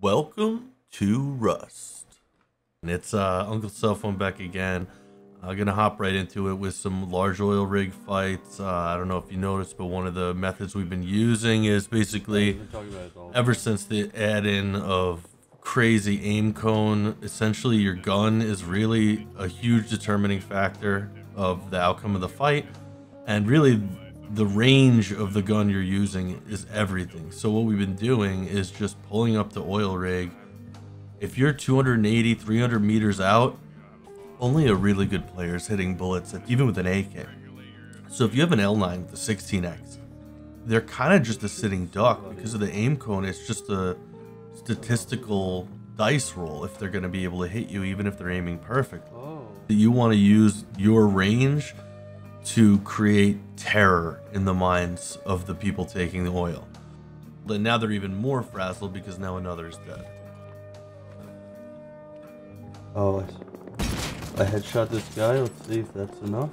Welcome to Rust. And it's uh, Uncle Cell Phone back again. I'm gonna hop right into it with some large oil rig fights. Uh, I don't know if you noticed, but one of the methods we've been using is basically ever since the add-in of crazy aim cone, essentially your gun is really a huge determining factor of the outcome of the fight, and really the range of the gun you're using is everything. So what we've been doing is just pulling up the oil rig. If you're 280, 300 meters out, only a really good player is hitting bullets, at, even with an AK. So if you have an L9 with a 16x, they're kind of just a sitting duck because of the aim cone. It's just a statistical dice roll if they're going to be able to hit you, even if they're aiming perfectly. Oh. You want to use your range to create terror in the minds of the people taking the oil. But now they're even more frazzled because now another is dead. Oh, I, headshot this guy. Let's see if that's enough.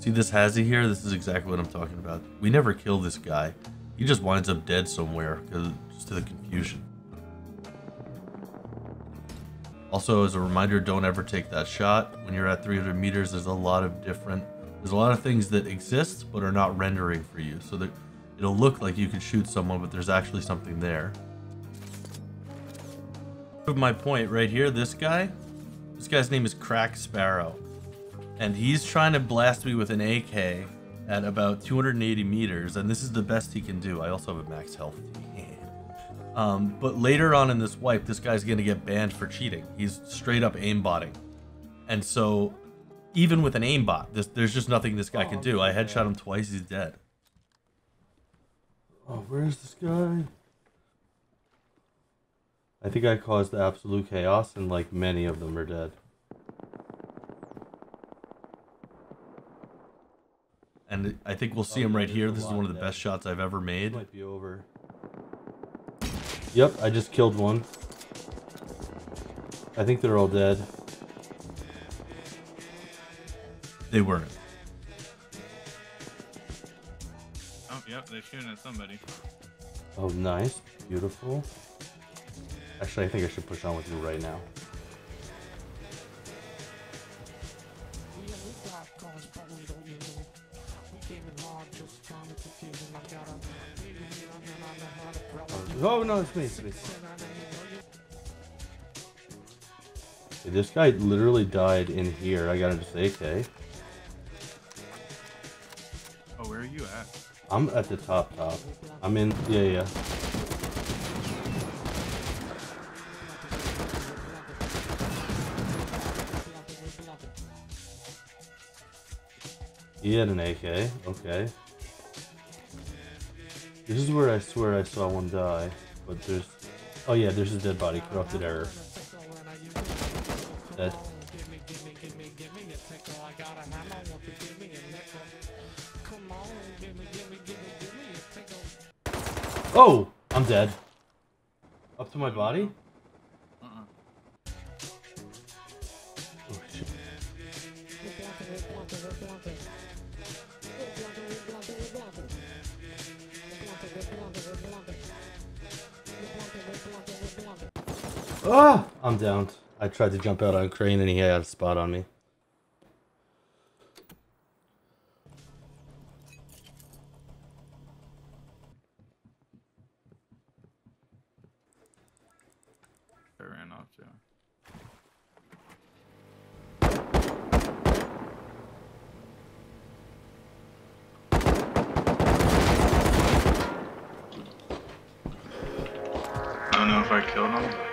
See this Hazy here? This is exactly what I'm talking about. We never kill this guy. He just winds up dead somewhere because just to the confusion. Also, as a reminder, don't ever take that shot. When you're at 300 meters, there's a lot of different, there's a lot of things that exist but are not rendering for you. So that it'll look like you could shoot someone, but there's actually something there. Prove my point right here, this guy, this guy's name is Crack Sparrow. And he's trying to blast me with an AK at about 280 meters, and this is the best he can do. I also have a max health. Um, but later on in this wipe, this guy's going to get banned for cheating. He's straight up aimbotting. And so, even with an aimbot, this, there's just nothing this guy can do. I headshot him twice, he's dead. Oh, where's this guy? I think I caused absolute chaos, and like many of them are dead. And I think we'll see him right here. This is one of the best shots I've ever made. Might be over. Yep, I just killed one. I think they're all dead. They weren't. Oh, yep, they're shooting at somebody. Oh, nice. Beautiful. Actually, I think I should push on with you right now. Oh no, please. me, it's me. Hey, This guy literally died in here. I got him just AK. Oh, where are you at? I'm at the top top. I'm in yeah yeah. He had an AK, okay. This is where I swear I saw one die, but there's Oh yeah, there's a dead body, corrupted error. Oh! I'm dead. Up to my body? Ah! I'm down. I tried to jump out on Crane and he had a spot on me. I ran off too. I don't know if I killed him.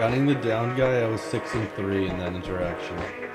Counting the down guy, I was 6 and 3 in that interaction.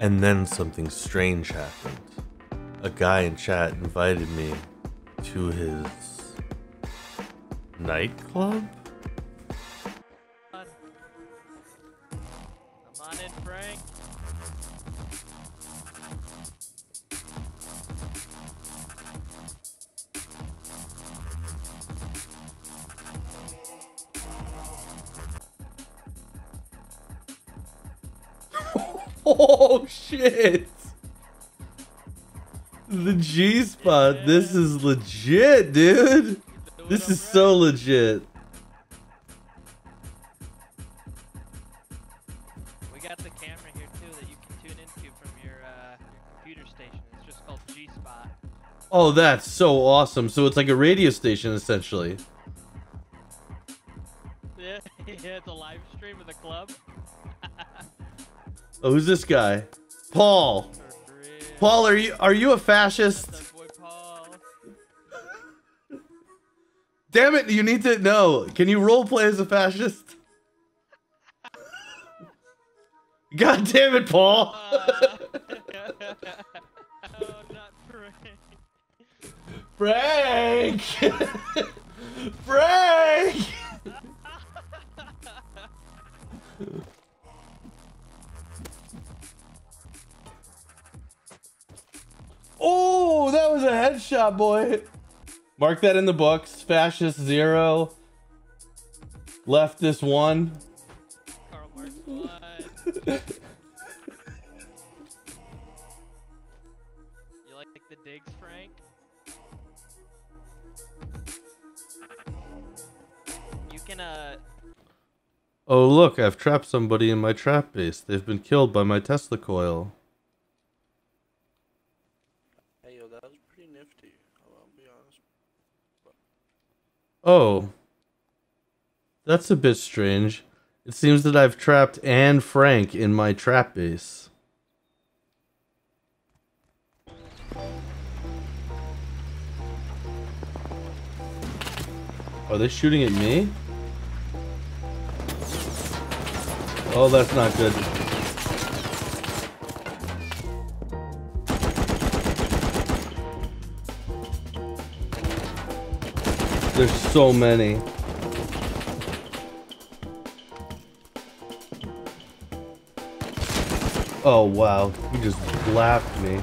And then something strange happened. A guy in chat invited me to his nightclub? This is legit, dude. This is so legit. We got the camera here too that you can tune into from your, uh, your computer station. It's just called G Spot. Oh, that's so awesome. So it's like a radio station essentially. Yeah, yeah, it's a live stream of the club. Oh, who's this guy? Paul. Paul, are you are you a fascist? Damn it, you need to know. Can you role play as a fascist? God damn it, Paul. Uh, oh, not Frank. Frank! Frank! oh, that was a headshot, boy. Mark that in the books. Fascist zero. Leftist one. Karl Marx one. You like the digs, Frank? You can, uh, Oh, look, I've trapped somebody in my trap base. They've been killed by my Tesla coil. Hey yo, that was pretty nifty. I'll, I'll be honest. Oh. That's a bit strange. It seems that I've trapped Anne Frank in my trap base. Are they shooting at me? Oh, that's not good. There's so many. Oh wow, he just laughed me.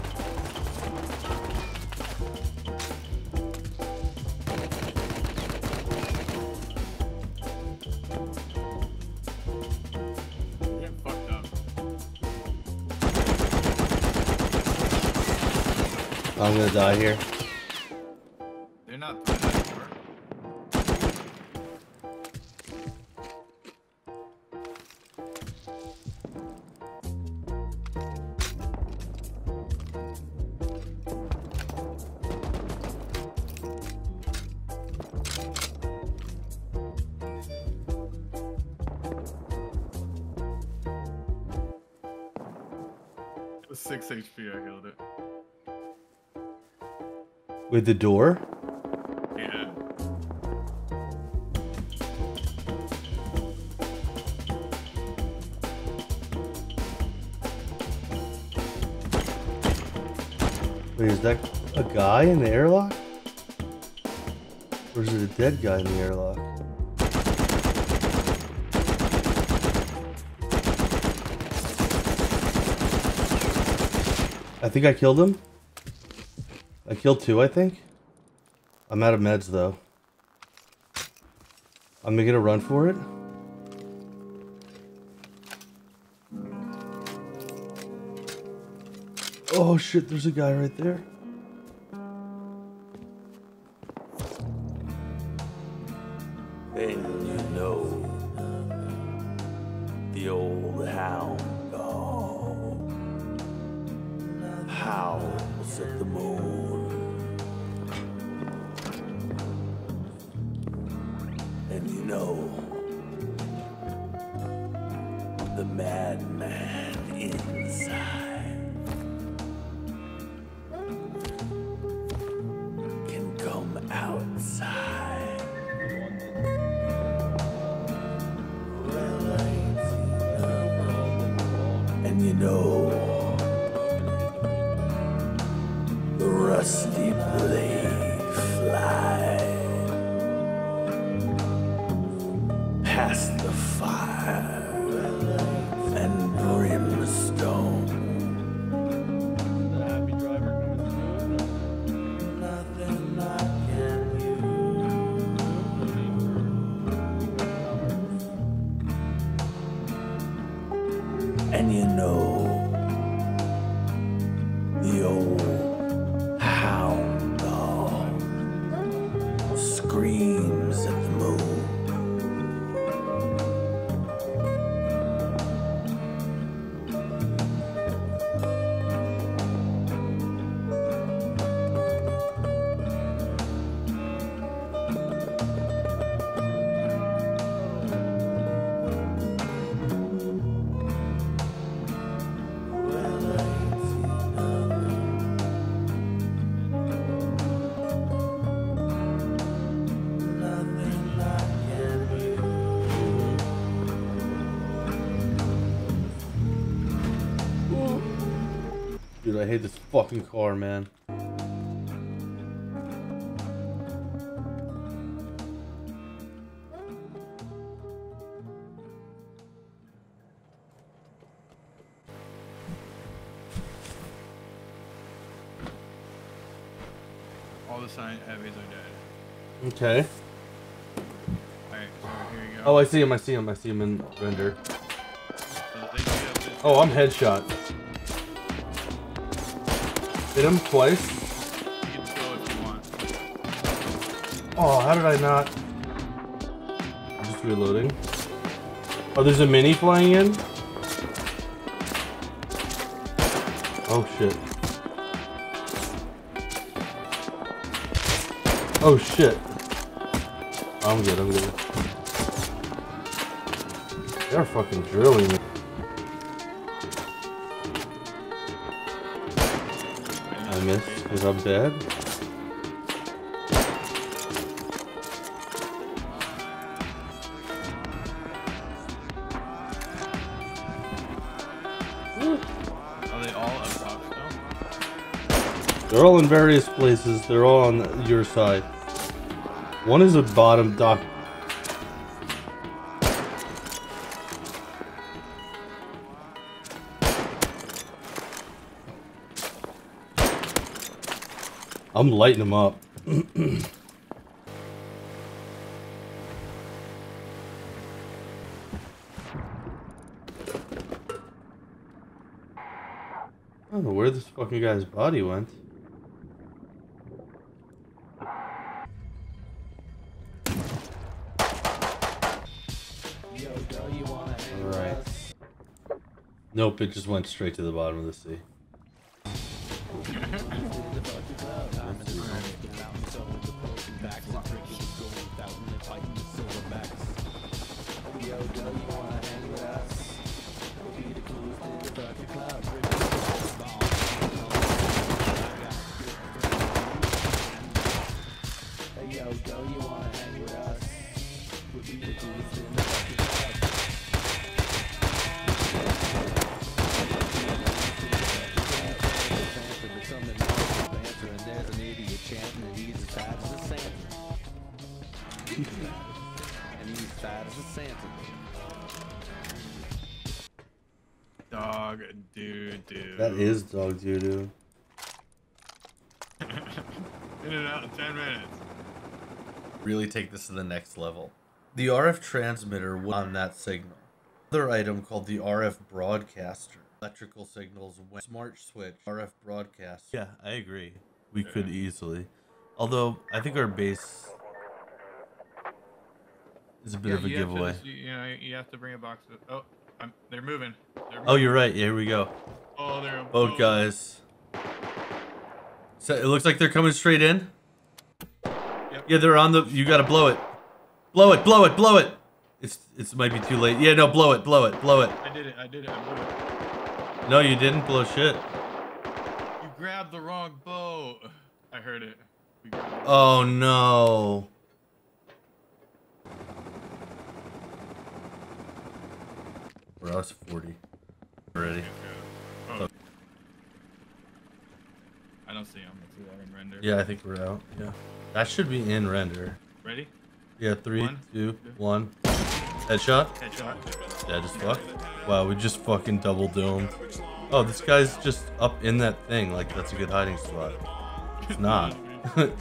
I'm gonna die here. They're not 6 HP, I killed it. With the door? Yeah. Wait, is that a guy in the airlock? Or is it a dead guy in the airlock? I think I killed him. I killed two, I think. I'm out of meds, though. I'm making a run for it. Oh shit, there's a guy right there. And you know the madman inside and you know Dude, I hate this fucking car, man. All the sign heavies are dead. Okay. Alright, so here you go. Oh, I see him. I see him. I see him in render. So they do have this- Oh, I'm headshot. Hit him twice. Oh, how did I not? I'm just reloading. Oh, there's a mini flying in? Oh, shit. Oh, shit. I'm good, I'm good. They're fucking drilling me. Because I'm dead. Are they all up top still? They're all in various places. They're all on your side. One is a bottom dock. I'm lighting them up. I don't know where this fucking guy's body went. Alright. Nope, it just went straight to the bottom of the sea. Is dog doo doo. In and out in 10 minutes. really take this to the next level. The RF transmitter was on that signal. Another item called the RF broadcaster. Electrical signals, when smart switch, RF broadcast. Yeah, I agree. We could easily. Although, I think our base is a bit of a you have to giveaway. you, you know, you have to bring a box. Of, oh, I'm, they're moving. They're Oh, you're right. Yeah, here we go. Oh, they're a Boat guys. So it looks like they're coming straight in. Yep. Yeah, they're on the. You gotta blow it. Blow it. Blow it. Blow it. It's. It might be too late. Yeah, no, blow it. Blow it. Blow it. I did it. I did it. I blew it. No, you didn't blow shit. You grabbed the wrong boat. I heard it. It. Oh no. We're was 40 already. Oh. I don't see him. Let's see that in render. Yeah, I think we're out. Yeah. That should be in render. Ready? Yeah, three, One, two, two. one. Headshot. Headshot. Yeah, just fuck. Wow, we just fucking double doomed. Oh, this guy's just up in that thing. Like, that's a good hiding spot. It's not. Yeah,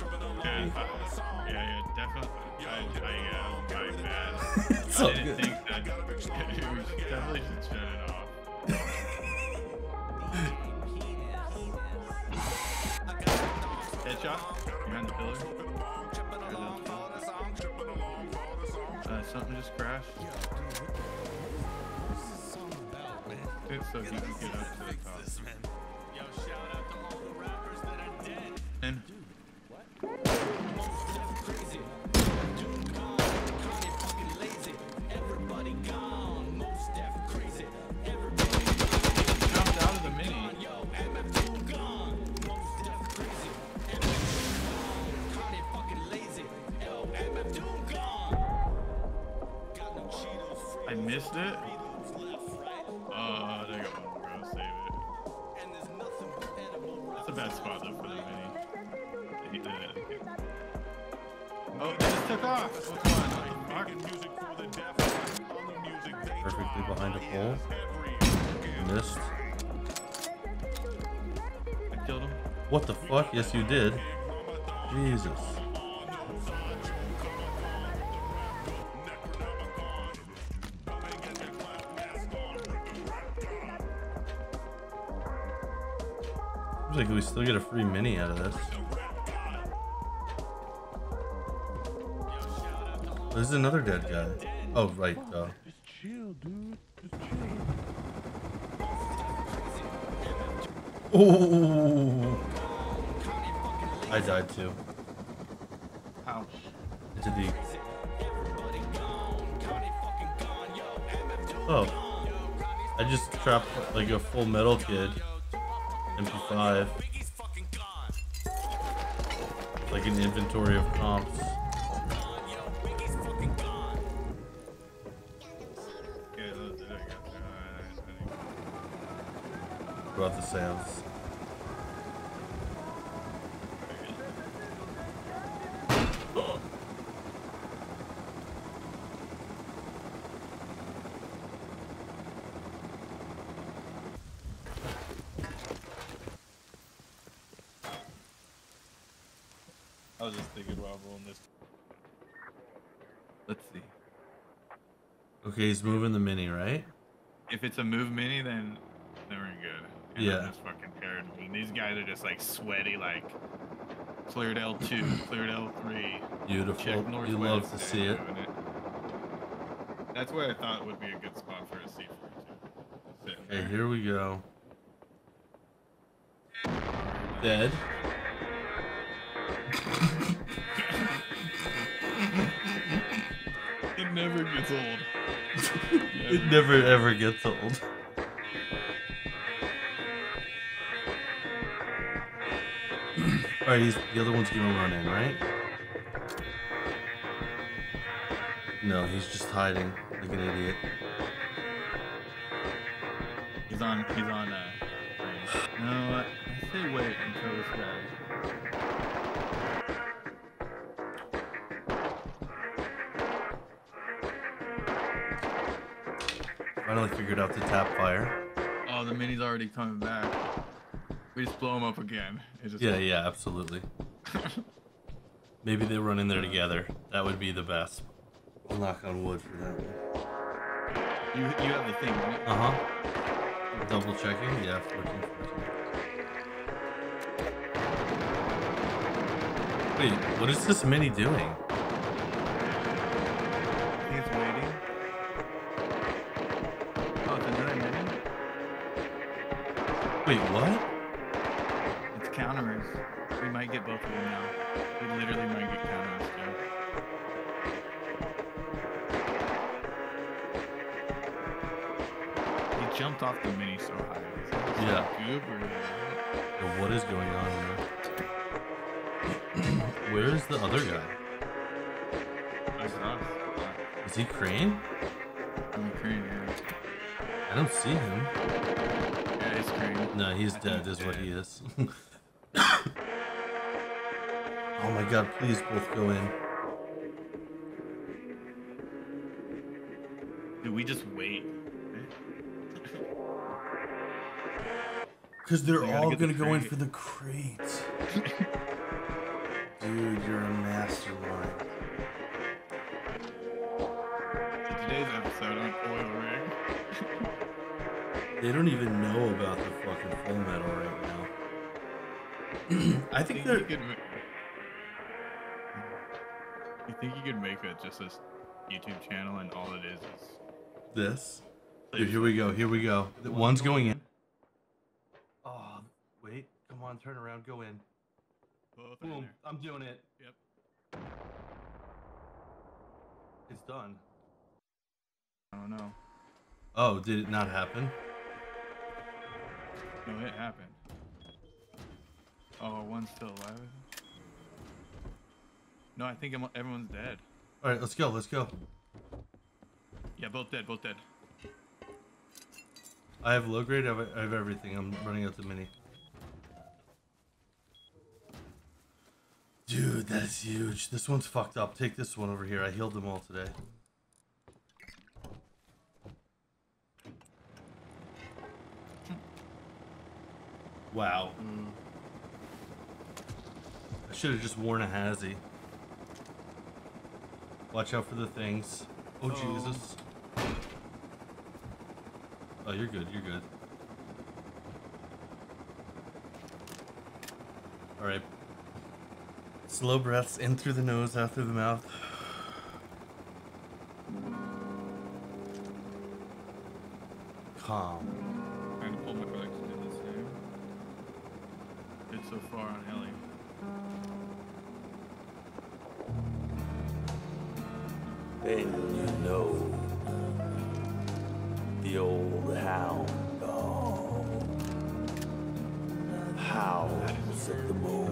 yeah, definitely. I, I, uh, it's didn't good. Just crashed. It's so he can get up to the top. What the fuck? Yes, you did. Jesus. Seems like we still get a free mini out of this. Oh, There's another dead guy. Oh, right. Chill. oh! I died too. Ouch. Into the. Oh. I just trapped like a full metal kid. MP5. Like an inventory of comps. Yeah, that did it. I got you. Alright, I think- Throughout the sands. I was just thinking about rolling this. Let's see. Okay, he's moving the mini, right? If it's a move mini, then then we're good. And Yeah. I'm just fucking. I mean, these guys are just like sweaty, like cleared L2, cleared L3. Beautiful. Check northwest. You love to see it. doing That's where I thought would be a good spot for a C4 too. Okay, there. here we go. Dead. It never gets old. It never ever gets old. Alright, he's the other one's gonna run in, right? No, he's just hiding like an idiot. He's on. He's on. Uh, Finally figured out the tap fire. Oh, the mini's already coming back. We just blow them up again. It just Yeah, yeah, absolutely. Maybe they run in there together. That would be the best. I'll knock on wood for that one. You you have the thing, right? Uh huh. Double checking? Yeah, 14, 14. Wait, what is this mini doing? Wait, what? It's counters. We might get both of them now. We literally might get counters. He jumped off the mini so high. Yeah. Goob or Or what is going on here? Where is the other guy? that's us? Is he Crane? I'm Korean, yeah. I don't see him. Yeah, he's Korean. No, he's I dead, is what he is. oh my god, please both go in. Do we just wait? Because they're all the gonna go in for the crate. Dude, you're episode on oil rig. They don't even know about the fucking full metal right now. I think we they're. could, ma- think you could make a just a s- YouTube channel, and all it is is This. Dude, here we go. Here we go. The one's going in. Oh, wait. Come on, turn around. Go in. both are in Boom. I'm doing it. Yep. It's done. I don't know. Oh, did it not happen? No, it happened. Oh, one's still alive. No, I think I'm- everyone's dead. All right, let's go. Let's go. Yeah, both dead. Both dead. I have low grade. I have, I have everything. I'm running out the mini. Dude, that's huge. This one's fucked up. Take this one over here. I healed them all today. Wow. I should have just worn a hazy. Watch out for the things. Oh, Oh. Jesus. Oh, you're good. You're good. All right. Slow breaths in through the nose, out through the mouth. Calm. Trying to pull my collection to the same. It's so far on Ellie. Then you know the old hound howls at the moon,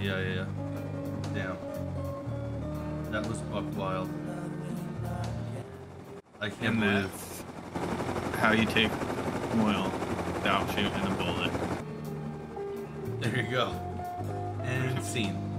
Yeah, yeah, yeah. Damn. That was buck wild. I can't And believe. how you take oil without shooting a bullet. There you go. And scene.